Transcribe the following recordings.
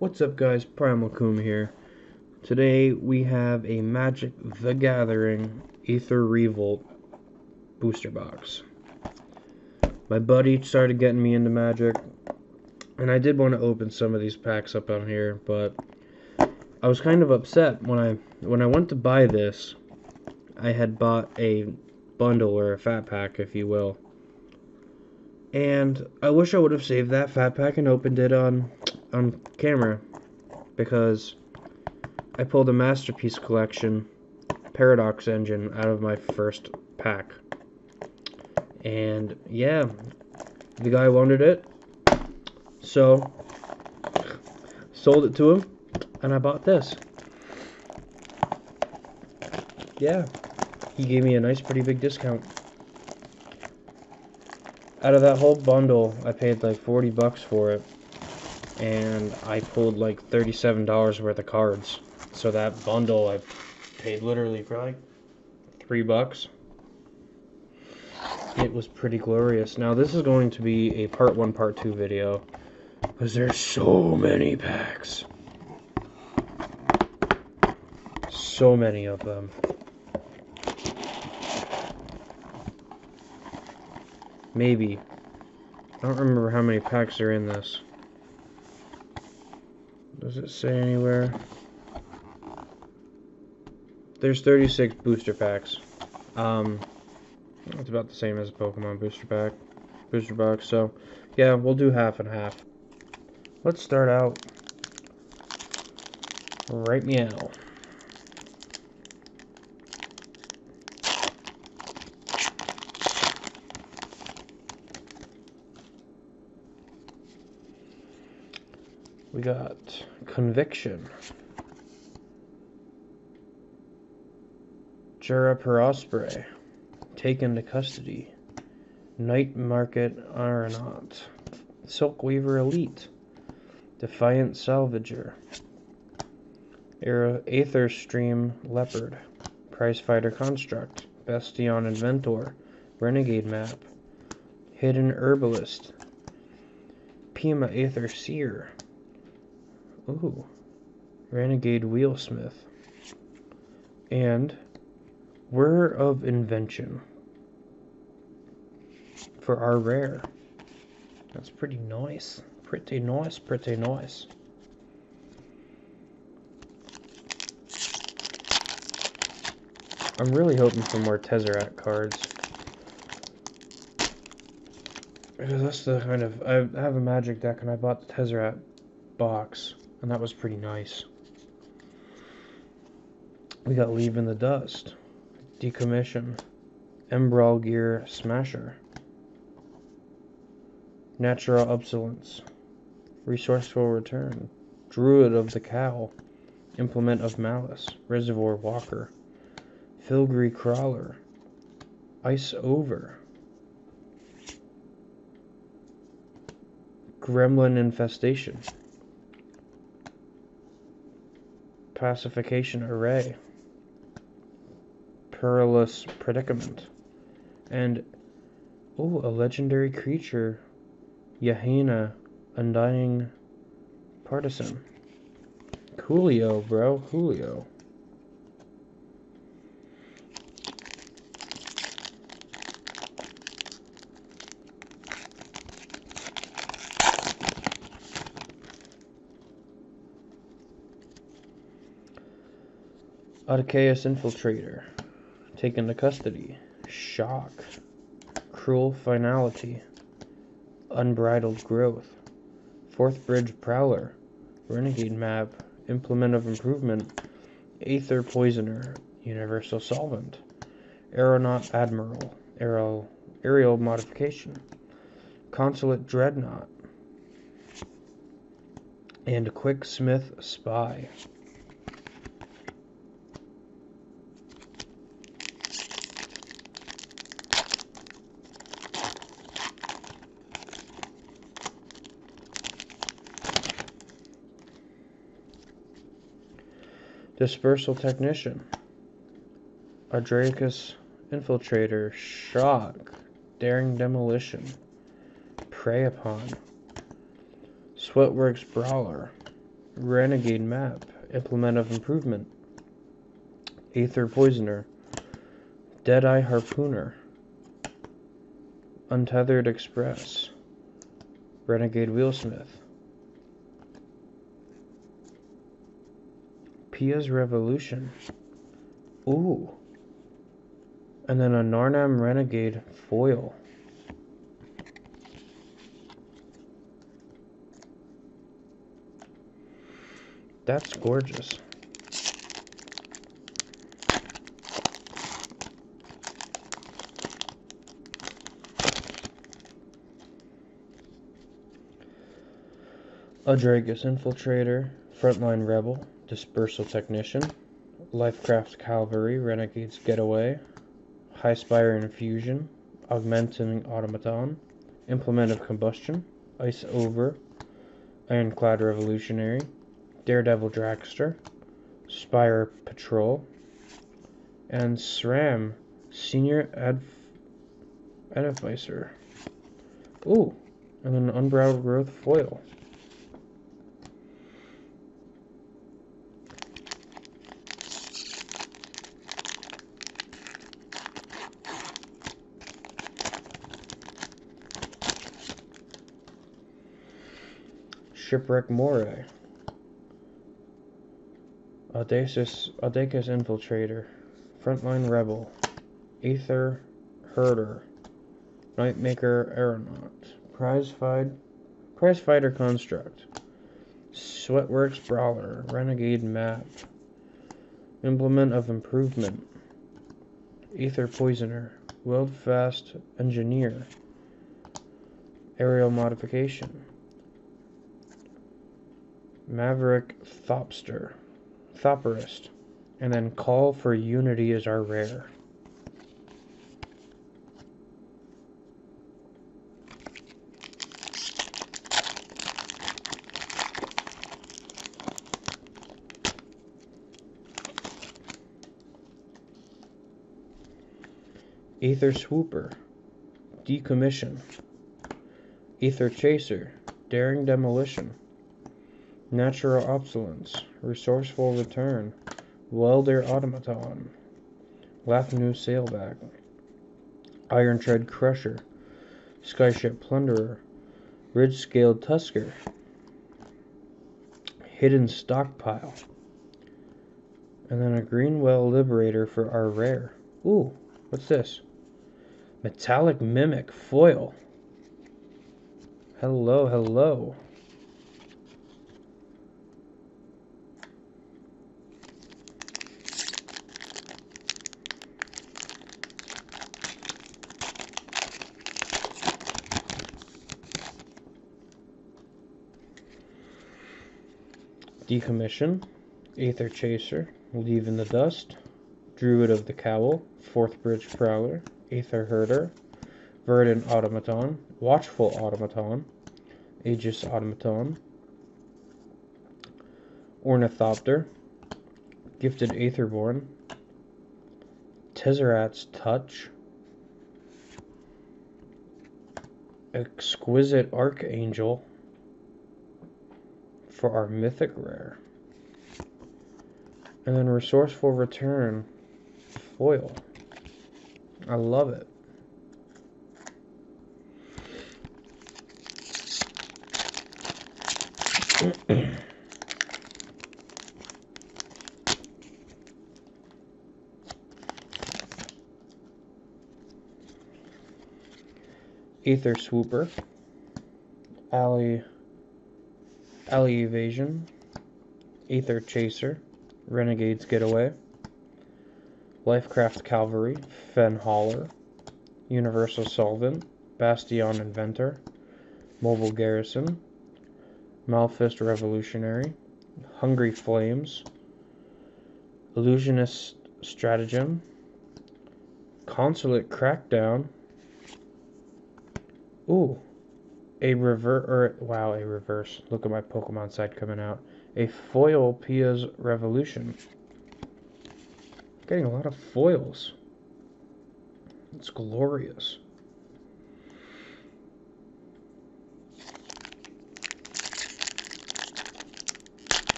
What's up guys, Primal Coom here. Today we have a Magic the Gathering Aether Revolt booster box. My buddy started getting me into Magic, and I did want to open some of these packs up on here, but I was kind of upset when I when I went to buy this. I had bought a bundle or a fat pack, if you will. And I wish I would have saved that fat pack and opened it on on camera because I pulled a masterpiece collection paradox engine out of my first pack. And yeah, the guy wanted it. So sold it to him and I bought this. Yeah. He gave me a nice pretty big discount. Out of that whole bundle, I paid like 40 bucks for it and I pulled like $37 worth of cards. So that bundle I paid literally for like three bucks. It was pretty glorious. Now this is going to be a part one, part two video because there's so many packs. So many of them. Maybe. I don't remember how many packs are in this. Does it say anywhere? There's 36 booster packs. Um, it's about the same as a Pokemon booster pack, booster box. So, yeah, we'll do half and half. Let's start out right meow. We got conviction. Ghirapur Osprey, take into custody. Night Market Aeronaut. Silkweaver Elite. Defiant Salvager. Aether Stream Leopard. Prizefighter Construct. Bastion Inventor. Renegade Map. Hidden Herbalist. Peema Aether Seer. Ooh. Renegade Wheelsmith. And Whir of Invention. For our rare. That's pretty nice. Pretty nice, pretty nice. I'm really hoping for more Tezzeret cards. Because that's the kind of... I have a magic deck and I bought the Tezzeret box. And that was pretty nice. We got Leave in the Dust, Decommission, Embraal Gear Smasher, Natural Obsolence, Resourceful Return, Druid of the Cowl, Implement of Malice, Reservoir Walker, Filigree Crawler, Ice Over, Gremlin Infestation, Pacification Array, Perilous Predicament, and, oh, a legendary creature, Yahenni, Undying Partisan. Coolio, bro, Coolio. Arceus Infiltrator. Take into custody. Shock. Cruel Finality. Unbridled Growth. Fourth Bridge Prowler. Renegade Map. Implement of Improvement. Aether Poisoner. Universal Solvent. Aeronaut Admiral. Aerial, aerial Modification. Consulate Dreadnought. And Quick Smith Spy. Dispersal Technician, Ardracus Infiltrator, Shock, Daring Demolition, Prey Upon, Sweatworks Brawler, Renegade Map, Implement of Improvement, Aether Poisoner, Deadeye Harpooner, Untethered Express, Renegade Wheelsmith, Pia's Revolution. Ooh. And then a Narnam Renegade foil. That's gorgeous. Adragus Infiltrator, Frontline Rebel, Dispersal Technician, Lifecraft Cavalry, Renegades Getaway, High Spire Infusion, Augmenting Automaton, Implement of Combustion, Ice Over, Ironclad Revolutionary, Daredevil Dragster, Spire Patrol, and Sram Senior Adv- Edificer. Ooh, and then Unbrowed Growth Foil. Shipwreck Moray. Audacious, Audacious Infiltrator. Frontline Rebel. Aether Herder. Night Market Aeronaut. Prize Fight, Prize Fighter Construct. Sweatworks Brawler. Renegade Map. Implement of Improvement. Aether Poisoner. Fast Engineer. Aerial Modification. Maverick Thopster, Thopperist, and then Call for Unity is our rare. Aether Swooper, Decommission, Aether Chaser, Daring Demolition. Natural Obsolence, Resourceful Return, Welder Automaton, Lathnu Sailback, Iron Tread Crusher, Skyship Plunderer, Ridge Scaled Tusker, Hidden Stockpile, and then a Greenwheel Liberator for our rare. Ooh, what's this? Metallic Mimic Foil. Hello, hello. Decommission, Aether Chaser, Leave in the Dust, Druid of the Cowl, Fourth Bridge Prowler, Aether Herder, Verdant Automaton, Watchful Automaton, Aegis Automaton, Ornithopter, Gifted Aetherborn, Tezzeret's Touch, Exquisite Archangel, for our mythic rare. And then resourceful return foil. I love it. Aether Swooper, Alley Alley Evasion, Aether Chaser, Renegades Getaway, Lifecraft Cavalry, Fen Hauler, Universal Solvent, Bastion Inventor, Mobile Garrison, Maulfist Revolutionary, Hungry Flames, Illusionist Stratagem, Consulate Crackdown. Ooh, a reverse, or wow, a reverse. Look at my Pokemon side coming out. A foil Pia's Revolution. Getting a lot of foils. It's glorious.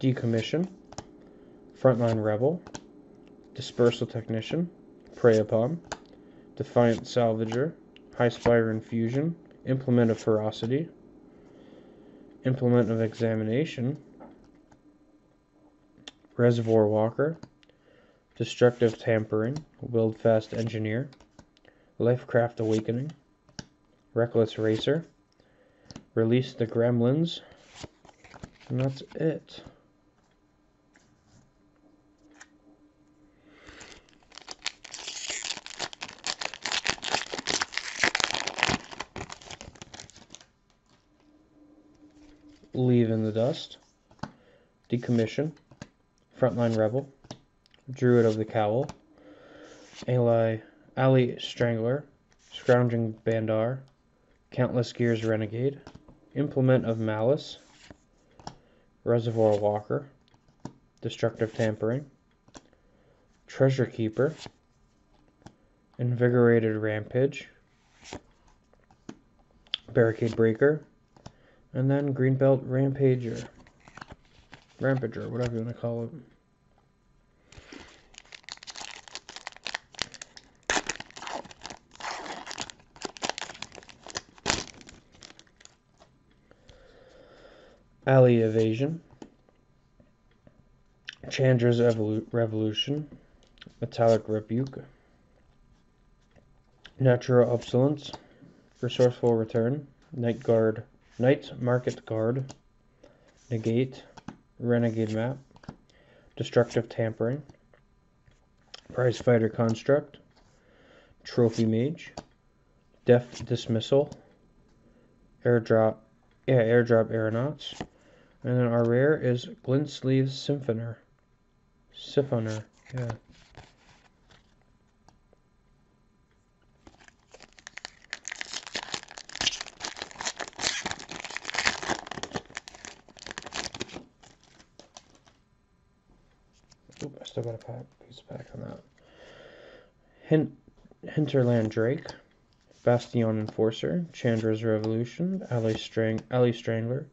Decommission. Frontline Rebel, Dispersal Technician, Prey Upon, Defiant Salvager, High Spire Infusion, Implement of Ferocity, Implement of Examination, Reservoir Walker, Destructive Tampering, Weldfast Engineer, Lifecraft Awakening, Reckless Racer, Release the Gremlins, and that's it. Leave in the Dust, Decommission, Frontline Rebel, Druid of the Cowl, Ali, Ali Strangler, Scrounging Bandar, Countless Gears Renegade, Implement of Malice, Reservoir Walker, Destructive Tampering, Treasure Keeper, Invigorated Rampage, Barricade Breaker, and then Greenbelt Rampager. Rampager, whatever you want to call it. Alley Evasion, Chandra's Evolu Revolution, Metallic Rebuke, Natural Obsolence, Resourceful Return, Night Guard, Night Market Guard, Negate, Renegade Map, Destructive Tampering, Prize Fighter Construct, Trophy Mage, Deft Dismissal, Airdrop, yeah, Airdrop Aeronauts, and then our rare is Glint Sleeve Symphoner. Symphoner, yeah. Pack, piece back on that. Hint, Hinterland Drake, Bastion Enforcer, Chandra's Revolution, Ali, Strang Ali Strangler,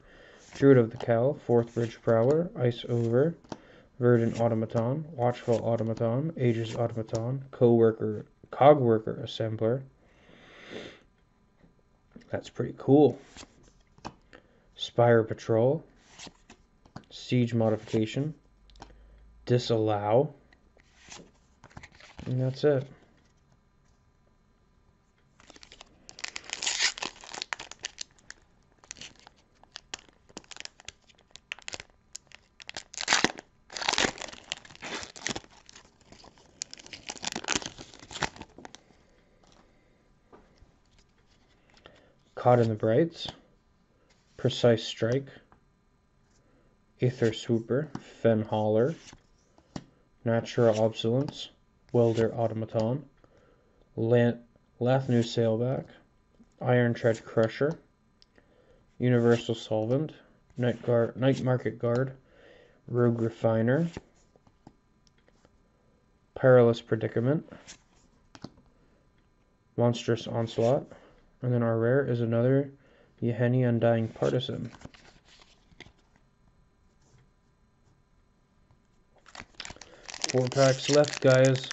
Druid of the Cowl, Fourth Bridge Prowler, Ice Over, Verdant Automaton, Watchful Automaton, Aegis Automaton, Co-worker, Cogworker Assembler. That's pretty cool. Spire Patrol, Siege Modification, Disallow, and that's it. Caught in the Brights, Precise Strike, Aether Swooper, Fen Hauler, Natural Obsolence, Welder Automaton, Lathnu Sailback, Iron Tread Crusher, Universal Solvent, Night, Guard, Night Market Guard, Rogue Refiner, Perilous Predicament, Monstrous Onslaught, and then our rare is another Yahenni Undying Partisan. Four packs left, guys.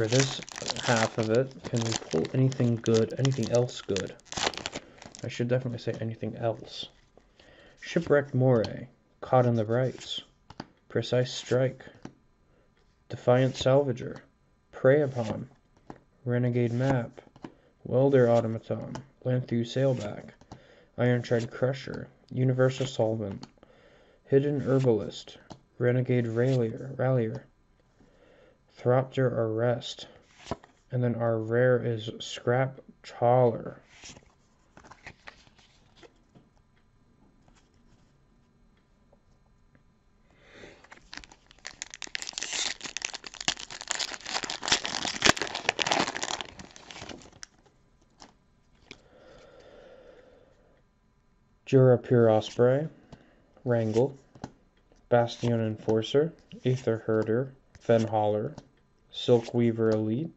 For this half of it, can we pull anything good, anything else good? I should definitely say anything else. Shipwrecked Moray, Caught in the Brights, Precise Strike, Defiant Salvager, Prey Upon, Renegade Map, Welder Automaton, Lathnu Sailback, Iron Tread Crusher, Universal Solvent, Hidden Herbalist, Renegade Rallier, Rallier, Thopter Arrest, and then our rare is Scrap Trawler. Ghirapur Osprey, Wrangle, Bastion Enforcer, Aether Herder, Fen Hauler, Silk Weaver Elite,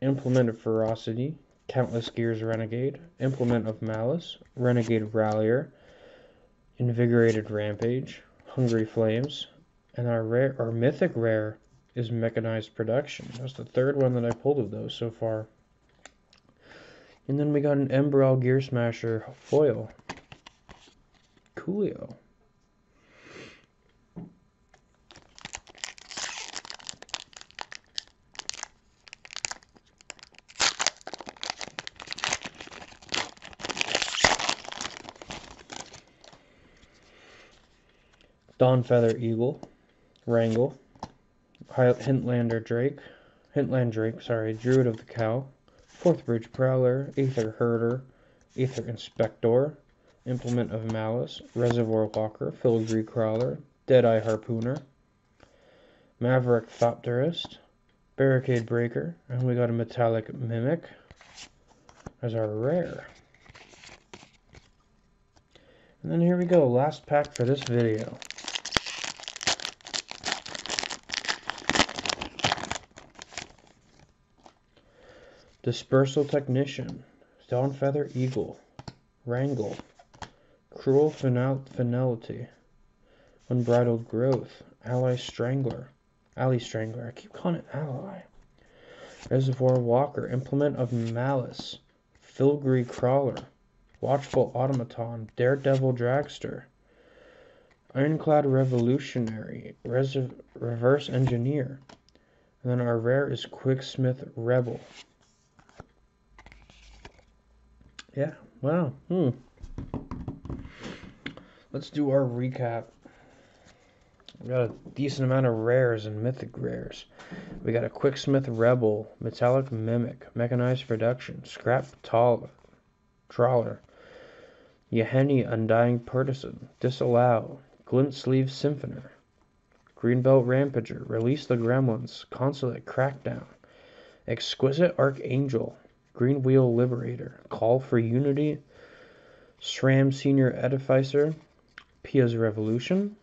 Implement of Ferocity, Countless Gears Renegade, Implement of Malice, Renegade Rallier, Invigorated Rampage, Hungry Flames, And our rare, our mythic rare is mechanized production. That's the third one that I pulled of those so far. And then we got an Embraal Gear Smasher foil. Coolio. Dawnfeather Eagle, Wrangle, Hintlander Drake, Hintland Drake, sorry, Druid of the Cowl, Fourth Bridge Prowler, Aether Herder, Aether Inspector, Implement of Malice, Reservoir Walker, Filigree Crawler, Deadeye Harpooner, Maverick Thopterist, Barricade Breaker, and we got a Metallic Mimic as our rare. And then here we go, last pack for this video. Dispersal Technician, Dawnfeather Eagle, Wrangle, Cruel Finality, Unbridled Growth, Ally Strangler, Ally Strangler, I keep calling it Ally, Reservoir Walker, Implement of Malice, Filigree Crawler, Watchful Automaton, Daredevil Dragster, Ironclad Revolutionary, Reverse Engineer, and then our rare is Quicksmith Rebel. Yeah, wow. Hmm. Let's do our recap. We got a decent amount of rares and mythic rares. We got a Quicksmith Rebel, Metallic Mimic, Mechanized Production, Scrap Tall, Trawler, Yahenni Undying Partisan, Disallow, Glint Sleeve Symphoner, Greenbelt Rampager, Release the Gremlins, Consulate Crackdown, Exquisite Archangel, Green Wheel Liberator, Call for Unity, Sram Senior Edificer, Pia's Revolution,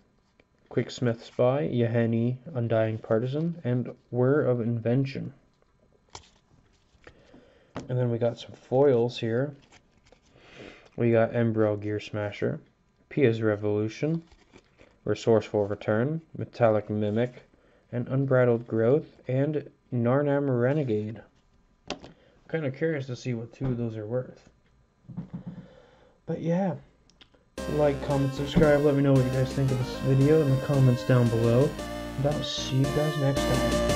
Quicksmith Spy, Yahenni Undying Partisan, and Whir of Invention. And then we got some foils here. We got Embraal Gear Smasher, Pia's Revolution, Resourceful Return, Metallic Mimic, and Unbridled Growth, and Narnam Renegade kind of curious to see what two of those are worth. But yeah, like, comment, subscribe. Let me know what you guys think of this video in the comments down below. And I'll see you guys next time.